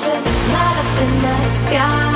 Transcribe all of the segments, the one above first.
just light up the night sky.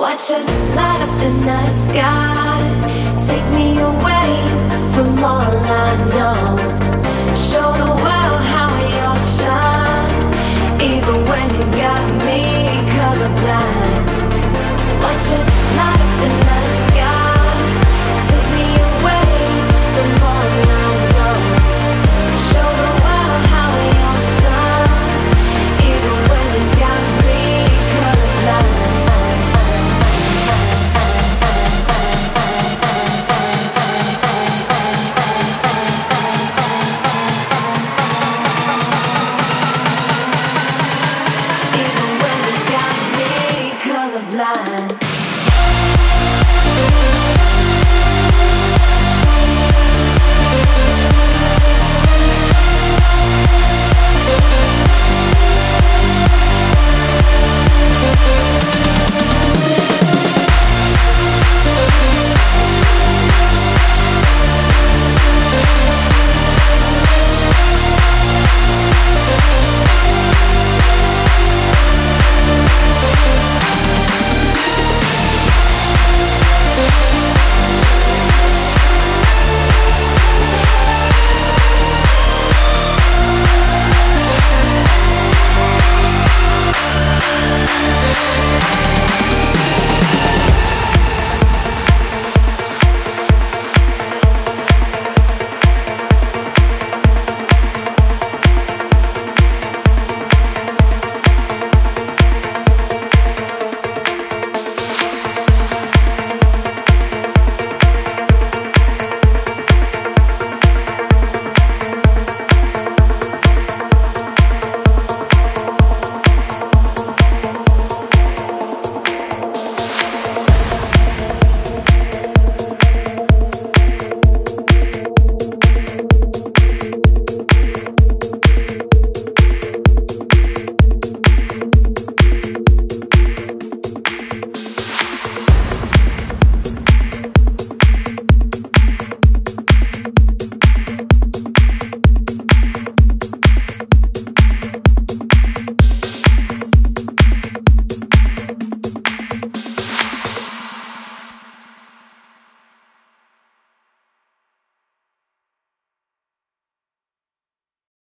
Watch us light up the night sky. Take me away from all I know. Show the world how we all shine. Even when you got me colorblind. Watch us. life.